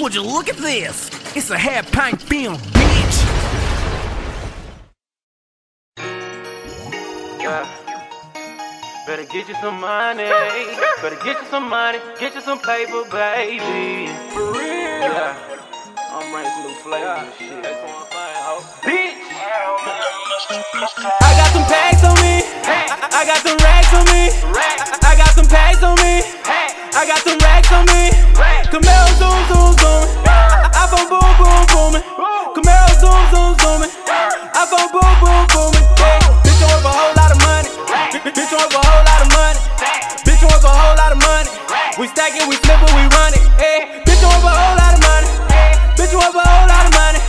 Would you look at this? It's a half pint film, bitch. Yeah. Better get you some money. Better get you some money. Get you some paper, baby. For real. Yeah. I'm bringing some new flavors and shit. That's what I'm saying, ho. Bitch. I got some packs on me. I, I got some racks on me. I got some packs on me. I got some stack it, we flip it, we run it. Yeah. Bitch you worth a whole lot of money. Bitch you worth a whole lot of money.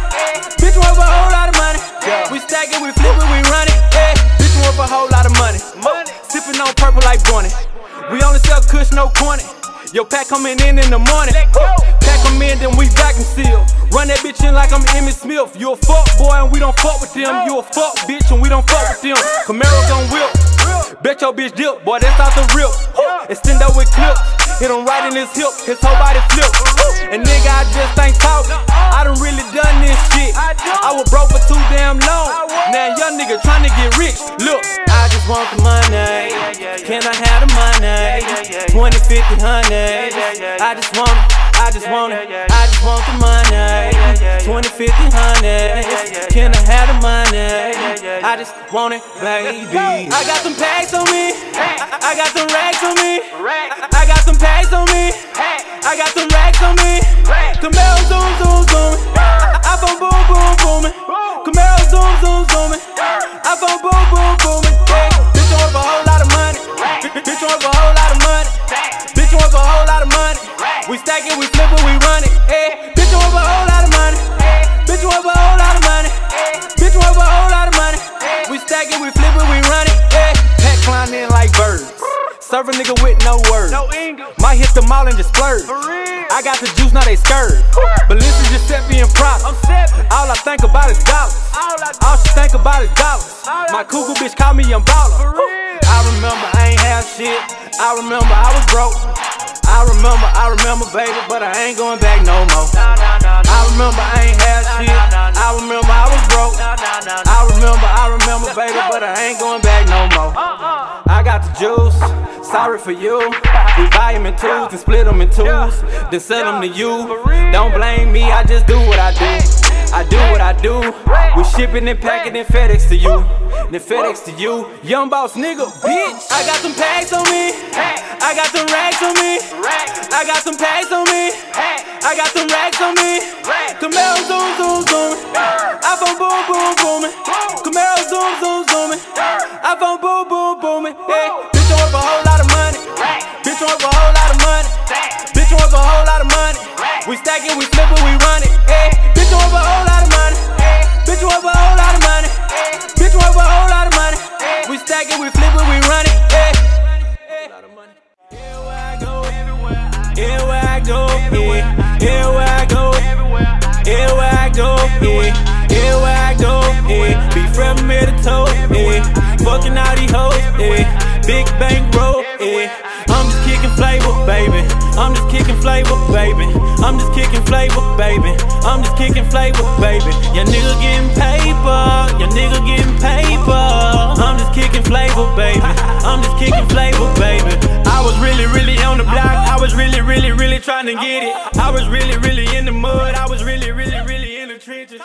Bitch you worth a whole lot of money. Yeah. We stack it, we flip it, we run it. Yeah. Bitch you worth a whole lot of money. Sipping on purple like Barney. We only sell kush, no corny. Yo, pack coming in in the morning. Pack them in, then we vacuum seal. Run that bitch in like I'm Emmitt Smith. You a fuck boy and we don't fuck with them. You a fuck bitch and we don't fuck with them. Camaro gon' whip. Bet your bitch dip, boy, that's out the rip. Extendo with clips. Hit him right in his hip, his whole body flip. And nigga, I just ain't talking. I done really done this shit. I was broke for too damn long. Now young nigga tryna get rich. Look, I just want the money. Can I have the money? 20, 50, 100. I just want it. I just want it. I just want the money. 20, 50, 100. Can I have the money? I just want it, baby. I got some packs on me. I got some racks on me. I got some packs on me. I got some racks on me. Camaro zoom zoom Serve a nigga with no words. No. Might hit the mall and just splurge. I got the juice, now they skirt. But listen, Giuseppe and seven. All I think about is dollars. All I All she think about is dollars. All My cougar bitch call me young baller. I remember I ain't have shit. I remember I was broke. I remember, I remember, baby, but I ain't going back no more. Nah, nah, nah. I remember I ain't have shit. I remember I was broke. I remember, I remember, baby, but I ain't going back no more. Uh-uh. I got the juice, sorry for you. We buy them in twos and split them in twos, then sell them to you. Don't blame me, I just do what I do. I do what I do. We shipping and packing and FedEx to you. Then FedEx to you. Young boss nigga, bitch. I got some packs on me. I got some racks on me. I got some packs on me. I got some racks on me. Camaro zoom zoom zooming. iPhone boom boom booming. Camaro zoom zoom zooming. iPhone boom boom booming. Yeah. Fucking all these hoes, yeah. Big bank roll, yeah. I'm just kicking flavor, baby. I'm just kicking flavor, baby. I'm just kicking flavor, baby. I'm just kicking flavor, baby. Your nigga getting paper, your nigga getting paper. I'm just kicking flavor, baby. I'm just kicking flavor, baby. I was really, really on the block. I was really, really, really trying to get it. I was really, really in the mud. I was really, really, really in the trenches.